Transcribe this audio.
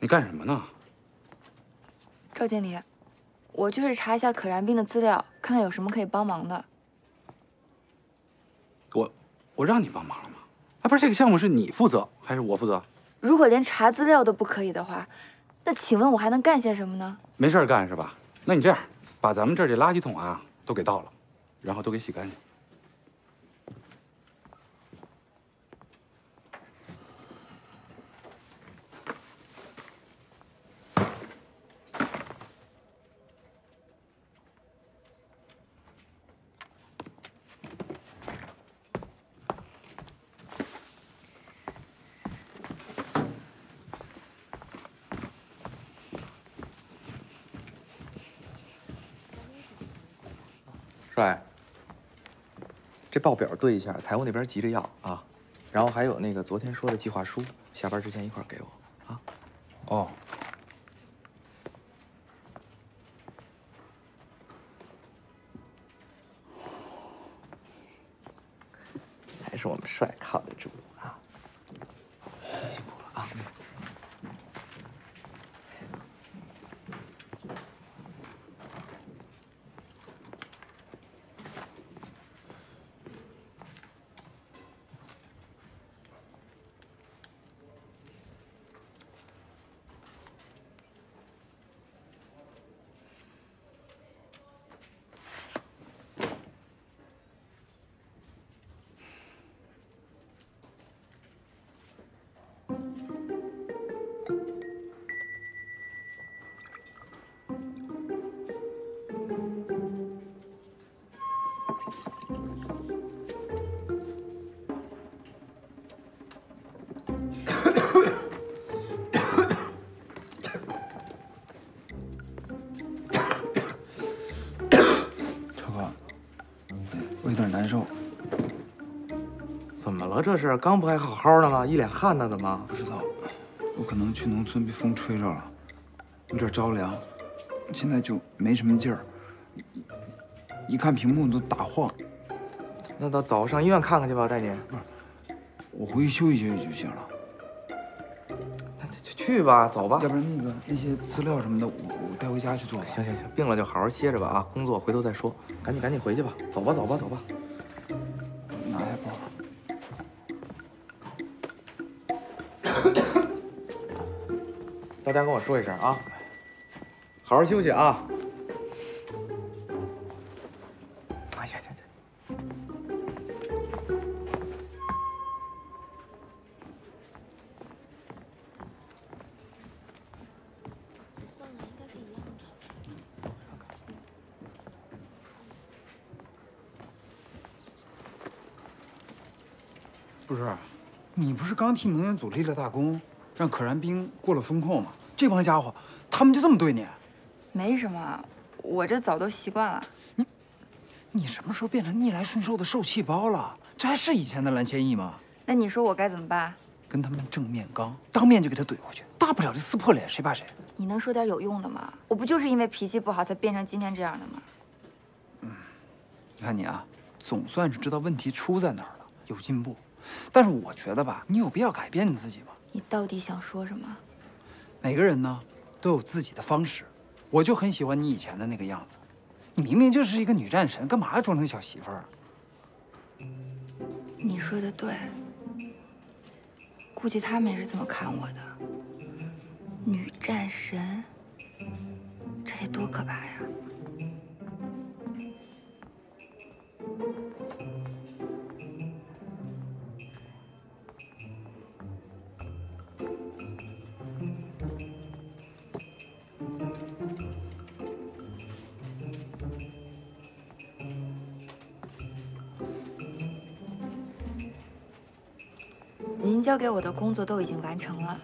你干什么呢？赵经理，我就是查一下可燃冰的资料，看看有什么可以帮忙的。我我让你帮忙了吗？啊，不是这个项目是你负责还是我负责？如果连查资料都不可以的话，那请问我还能干些什么呢？没事干是吧？那你这样，把咱们这儿这垃圾桶啊都给倒了，然后都给洗干净。帅，这报表对一下，财务那边急着要啊。然后还有那个昨天说的计划书，下班之前一块给我啊。哦，还是我们帅靠得住难受，怎么了？这是刚不还好好的吗？一脸汗呢，怎么？不知道，我可能去农村被风吹着了，有点着凉，现在就没什么劲儿，一一看屏幕都打晃。那到走上医院看看去吧，带你。不是我回去休息休息就行了。那就就去吧，走吧要。不然那个那些资料什么的，我我带回家去做吧。行行行，病了就好好歇着吧啊，工作回头再说。赶紧赶紧回去吧，走吧走吧走吧。大。家跟我说一声啊，好好休息啊。不是，你不是刚替能源组立了大功，让可燃冰过了风控吗？这帮家伙，他们就这么对你？没什么，我这早都习惯了。你你什么时候变成逆来顺受的受气包了？这还是以前的蓝千亿吗？那你说我该怎么办？跟他们正面刚，当面就给他怼回去，大不了就撕破脸，谁怕谁？你能说点有用的吗？我不就是因为脾气不好才变成今天这样的吗？嗯你看你啊，总算是知道问题出在哪儿了，有进步。但是我觉得吧，你有必要改变你自己吗？你到底想说什么？每个人呢都有自己的方式，我就很喜欢你以前的那个样子。你明明就是一个女战神，干嘛要装成小媳妇儿？你说的对，估计他们也是这么看我的。女战神，这得多可怕呀！您交给我的工作都已经完成了，